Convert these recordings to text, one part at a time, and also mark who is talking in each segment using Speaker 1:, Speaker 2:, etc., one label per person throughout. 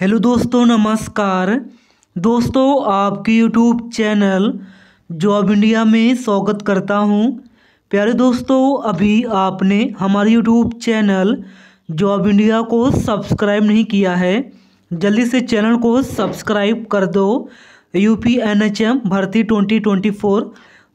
Speaker 1: Hello दोस्तों, नमस्कार। दोस्तों, आपके यूट्यूब चैनल जॉब इंडिया में स्वागत करता हूँ। प्यारे दोस्तों, अभी आपने हमारे यूट्यूब चैनल जॉब इंडिया को सब्सक्राइब नहीं किया है, जल्दी से चैनल को सब्सक्राइब कर दो। यूपी एनएचएम भर्ती 2024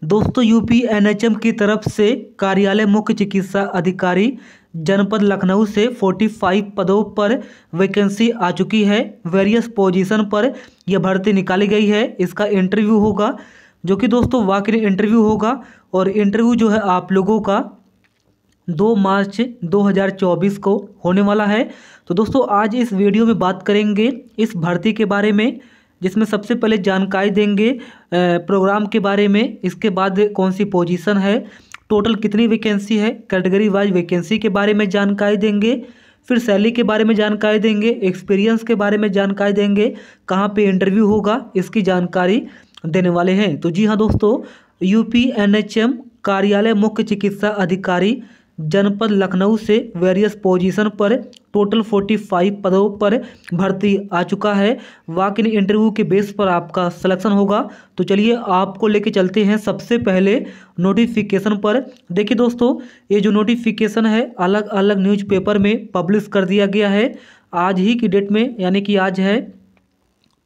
Speaker 1: दोस्तों यूपी एनएचएम की तरफ़ से कार्यालय मुख्य चिकित्सा अधिकारी जनपद लखनऊ से 45 पदों पर वैकेंसी आ चुकी है। वेरियस पोजीशन पर यह भर्ती निकाली गई है। इसका इंटरव्यू होगा, जो कि दोस्तों वाकई इंटरव्यू होगा और इंटरव्यू जो है आप लोगों का दो मार्च 2024 को होने वाला है। तो दोस्तों आज इस वीडियो में बात करेंगे इस भर्ती के बारे में, जिसमें सबसे पहले जानकारी देंगे प्रोग्राम के बारे में, इसके बाद कौन सी पोजीशन है टोटल कितनी वैकेंसी है? कैटेगरी वाइज वैकेंसी के बारे में जानकारी देंगे। फिर सैलरी के बारे में जानकारी देंगे। एक्सपीरियंस के बारे में जानकारी देंगे। कहाँ पे इंटरव्यू होगा? इसकी जानकारी देने वाले हैं। तो जी हाँ दोस्तों यूपी एनएचएम कार्यालय मुख्य चिकित्सा अधिकारी जनपद लखनऊ से वेरियस पोजीशन पर टोटल 45 पदों पर भर्ती आ चुका है। वाक इन इंटरव्यू के बेस पर आपका सिलेक्शन होगा। तो चलिए आपको लेके चलते हैं सबसे पहले नोटिफिकेशन पर। देखिए दोस्तों, ये जो नोटिफिकेशन है अलग अलग न्यूज़पेपर में पब्लिश कर दिया गया है। आज ही की डेट में, यानी कि आज है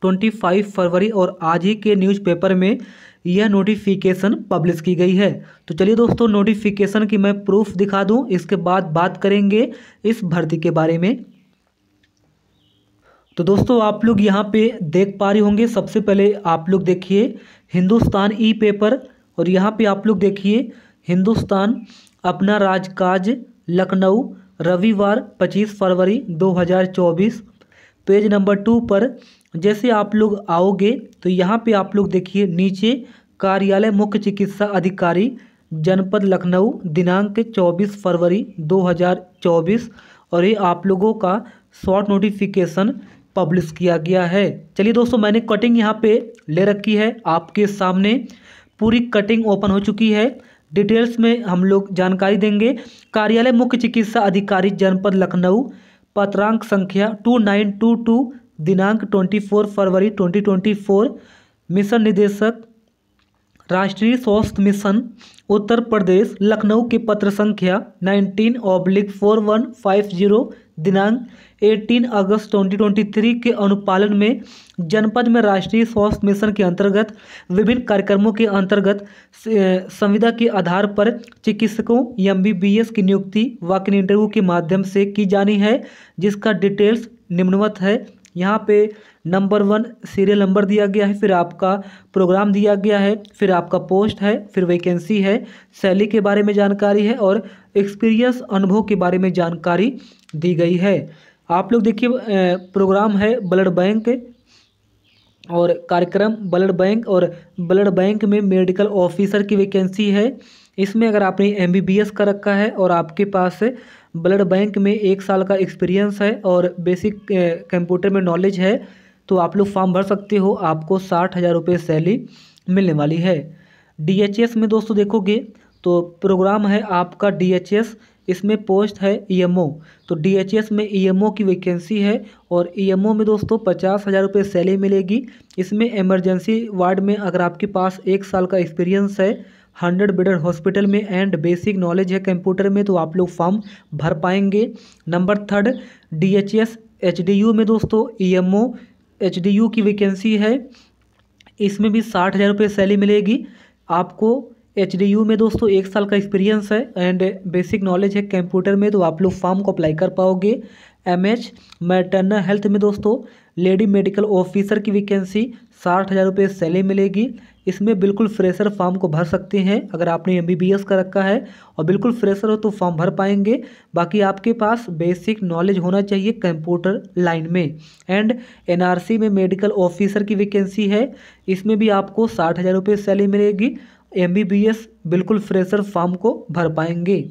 Speaker 1: ट्वेंटी फाइव फरवरी और आज ही के न्यूज़पेपर में यह नोटिफिकेशन पब्लिश की गई है। तो चलिए दोस्तों, नोटिफिकेशन की मैं प्रूफ दिखा दूँ। इसके बाद बात करेंगे इस भर्ती के बारे में। तो दोस्तों, आप लोग यहाँ पे देख पा रहे होंगे, सबसे पहले आप लोग देखिए हिंदुस्तान ई पेपर और यहाँ पे आप लोग देखिए हिंदुस्तान अपना राजकाज लखनऊ, रविवार 25 फरवरी 2024 पेज नंबर टू पर जैसे आप लोग आओगे तो यहाँ पे आप लोग देखिए नीचे कार्यालय मुख्य चिकित्सा अधिकारी जनपद लखनऊ, दिनांक 24 फरवरी 2024 और ये आप लोगों का शॉर्ट नोटिफिकेशन पब्लिश किया गया है। चलिए दोस्तों, मैंने कटिंग यहाँ पे ले रखी है आपके सामने। पूरी कटिंग ओपन हो चुकी है। डिटेल्स में हम लोग जानकारी देंगे। कार्यालय मुख्य चिकित्सा अधिकारी जनपद लखनऊ, पत्रांक संख्या टू नाइन टू टू दिनांक 24 फरवरी 2024 मिशन निदेशक, राष्ट्रीय स्वास्थ्य मिशन, उत्तर प्रदेश, लखनऊ के पत्र संख्या 19 oblique four one five zero, दिनांक 18 अगस्त 2023 के अनुपालन में जनपद में राष्ट्रीय स्वास्थ्य मिशन के अंतर्गत, विभिन्न कार्यक्रमों के अंतर्गत संविदा के आधार पर चिकित्सकों, एमबीबीएस की नियुक्ति वॉक इंटरव्यू के माध्यम से की जानी है, जिसका डिटेल्स निम्नवत है। यहाँ पे नंबर वन सीरियल नंबर दिया गया है, फिर आपका प्रोग्राम दिया गया है, फिर आपका पोस्ट है, फिर वैकेंसी है सैलरी के बारे में जानकारी है और एक्सपीरियंस अनुभव के बारे में जानकारी दी गई है। आप लोग देखिए प्रोग्राम है ब्लड बैंक और कार्यक्रम ब्लड बैंक और ब्लड बैंक में मेडिकल ऑफिसर की वैकेंसी है। इसमें अगर आपने एमबीबीएस कर रखा है और आपके पास ब्लड बैंक में एक साल का एक्सपीरियंस है और बेसिक कंप्यूटर में नॉलेज है तो आप लोग फॉर्म भर सकते हो। आपको साठ हज़ार रुपये सैलरी मिलने वाली है। डीएचएस में दोस्तों देखोगे तो प्रोग्राम है आपका डीएचएस इसमें पोस्ट है ईएमओ तो डीएचएस में ईएमओ की वैकेंसी है और ईएमओ में दोस्तों पचास हज़ार रुपये सैलरी मिलेगी। इसमें इमरजेंसी वार्ड में अगर आपके पास एक साल का एक्सपीरियंस है हंड्रेड बेडर हॉस्पिटल में एंड बेसिक नॉलेज है कंप्यूटर में तो आप लोग फॉर्म भर पाएँगे। Number third D H S H D U में दोस्तों E M O H D U की वैकेंसी है। इसमें भी साठ हज़ार रुपये सैलरी मिलेगी। आपको एच डी यू में दोस्तों एक साल का एक्सपीरियंस है एंड बेसिक नॉलेज है कंप्यूटर में तो आप लोग फॉर्म को अप्लाई कर पाओगे। एम एच मैटर्नल हेल्थ में दोस्तों लेडी मेडिकल ऑफिसर की वैकेंसी साठ हज़ार रुपये सैलरी मिलेगी। इसमें बिल्कुल फ्रेशर फॉर्म को भर सकते हैं। अगर आपने एमबीबीएस का रखा है और बिल्कुल फ्रेशर हो तो फॉर्म भर पाएँगे। बाकी आपके पास बेसिक नॉलेज होना चाहिए कंप्यूटर लाइन में। एंड एनआरसी में मेडिकल ऑफिसर की वैकेंसी है। इसमें भी आपको साठ हज़ार रुपये सैलरी मिलेगी। एमबीबीएस बिल्कुल फ्रेशर फॉर्म को भर पाएँगे।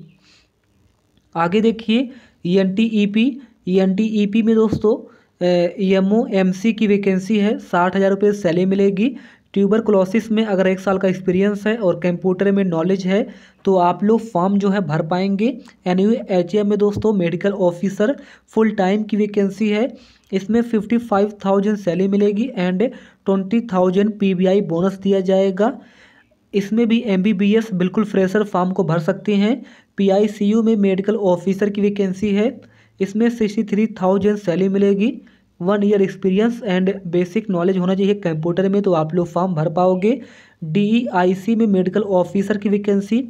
Speaker 1: आगे देखिए E N T E P E N T E P में दोस्तों एम ओ एम सी की वैकेंसी है। साठ हज़ार रुपये सैलरी मिलेगी। ट्यूबरकुलोसिस में अगर एक साल का एक्सपीरियंस है और कंप्यूटर में नॉलेज है तो आप लोग फॉर्म जो है भर पाएँगे। एन यू एच एम में दोस्तों मेडिकल ऑफिसर फुल टाइम की वैकेंसी है। इसमें फिफ्टी फाइव थाउज़ेंड सैलरी मिलेगी and twenty thousand P B I bonus दिया जाएगा। इसमें भी एम बी बी एस बिल्कुल फ्रेशर फॉर्म को भर सकते हैं। पी आई सी यू में मेडिकल ऑफिसर की वैकेंसी है। इसमें सिक्सटी थ्री थाउज़ेंड सैलरी मिलेगी। One year experience and basic knowledge होना चाहिए कंप्यूटर में तो आप लोग फॉर्म भर पाओगे। डी में मेडिकल ऑफिसर की वैकेंसी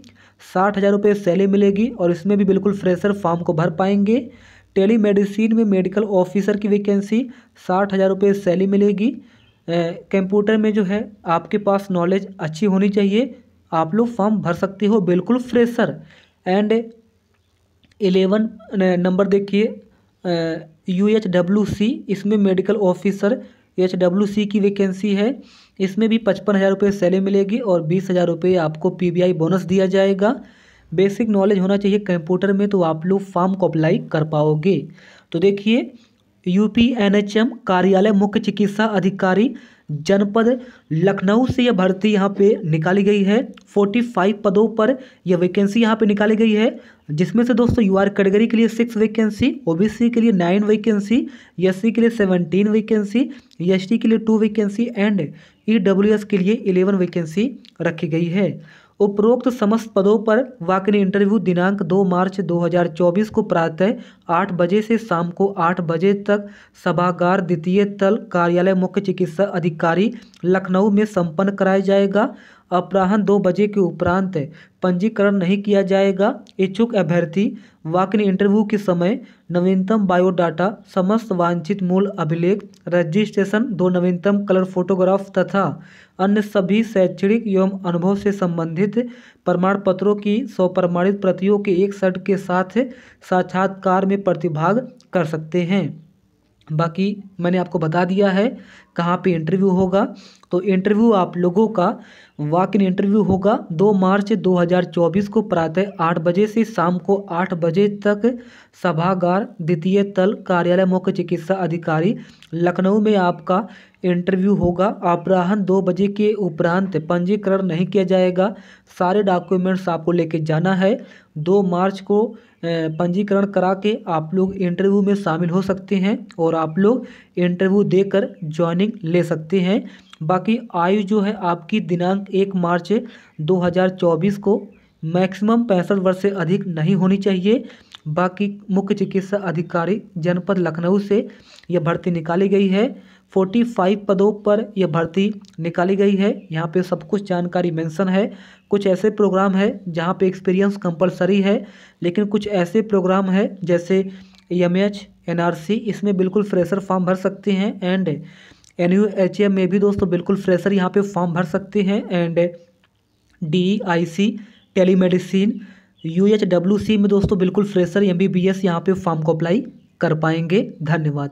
Speaker 1: साठ हज़ार रुपये सैलरी मिलेगी और इसमें भी बिल्कुल फ्रेशर फॉर्म को भर पाएँगे। टेली मेडिसिन में मेडिकल ऑफिसर की वैकेंसी साठ हज़ार रुपये सैलरी मिलेगी। कंप्यूटर में जो है, आपके पास नॉलेज अच्छी होनी चाहिए। आप लोग फॉर्म भर सकते हो, बिल्कुल फ्रेशर एंड एलेवन नंबर देखिए यू एच डब्ल्यू सी इसमें medical officer H W C की वैकेंसी है। इसमें भी पचपन हज़ार रुपये सैलरी मिलेगी और बीस हज़ार रुपये आपको पी बी आई बोनस दिया जाएगा। बेसिक नॉलेज होना चाहिए कंप्यूटर में तो आप लोग फॉर्म को अप्लाई कर पाओगे। तो देखिए U P N H M कार्यालय मुख्य चिकित्सा अधिकारी जनपद लखनऊ से यह भर्ती यहाँ पे निकाली गई है। फोर्टी फाइव पदों पर यह वैकेंसी यहाँ पे निकाली गई है, जिसमें से दोस्तों यू आर कैटेगरी के लिए सिक्स वैकेंसी ओबीसी के लिए नाइन वैकेंसी एस के लिए सेवनटीन वैकेंसी एस के लिए टू वैकेंसी एंड ईडब्ल्यूएस के लिए इलेवन वैकेंसी रखी गई है। उपरोक्त समस्त पदों पर वाकई इंटरव्यू दिनांक 2 मार्च 2024 को प्रातः आठ बजे से शाम को आठ बजे तक सभागार द्वितीय तल कार्यालय मुख्य चिकित्सा अधिकारी लखनऊ में संपन्न कराया जाएगा। अपराह्न दो बजे के उपरांत पंजीकरण नहीं किया जाएगा। इच्छुक अभ्यर्थी, वाकई इंटरव्यू के समय नवीनतम बायोडाटा, समस्त वांछित मूल अभिलेख, रजिस्ट्रेशन, दो नवीनतम कलर फोटोग्राफ तथा अन्य सभी शैक्षणिक एवं अनुभव से संबंधित प्रमाण पत्रों की स्वप्रमाणित प्रतियों के एक सेट के साथ साक्षात्कार में प्रतिभाग कर सकते हैं। बाकी मैंने आपको बता दिया है कहाँ पे इंटरव्यू होगा। तो इंटरव्यू आप लोगों का वाक इन इंटरव्यू होगा दो मार्च 2024 को, प्रातः आठ बजे से शाम को आठ बजे तक सभागार द्वितीय तल कार्यालय मुख्य चिकित्सा अधिकारी लखनऊ में आपका इंटरव्यू होगा। अपराहन दो बजे के उपरांत पंजीकरण नहीं किया जाएगा। सारे डॉक्यूमेंट्स आपको लेके जाना है। दो मार्च को पंजीकरण करा के आप लोग इंटरव्यू में शामिल हो सकते हैं और आप लोग इंटरव्यू देकर ज्वाइनिंग ले सकते हैं। बाकी आयु जो है आपकी दिनांक एक मार्च 2024 को मैक्सिमम पैंसठ वर्ष से अधिक नहीं होनी चाहिए। बाकी मुख्य चिकित्सा अधिकारी जनपद लखनऊ से यह भर्ती निकाली गई है। फोर्टी फाइव पदों पर यह भर्ती निकाली गई है। यहाँ पे सब कुछ जानकारी मेंशन है। कुछ ऐसे प्रोग्राम है जहाँ पे एक्सपीरियंस कंपलसरी है, लेकिन कुछ ऐसे प्रोग्राम है जैसे एम एच इसमें बिल्कुल फ्रेशर फॉर्म भर सकते हैं and N U H M में भी दोस्तों बिल्कुल फ्रेशर यहाँ पे फॉर्म भर सकते हैं and D I C, telemedicine U H W C में दोस्तों बिल्कुल fresher M B B S यहाँ पर फॉर्म को अप्लाई कर पाएँगे। धन्यवाद।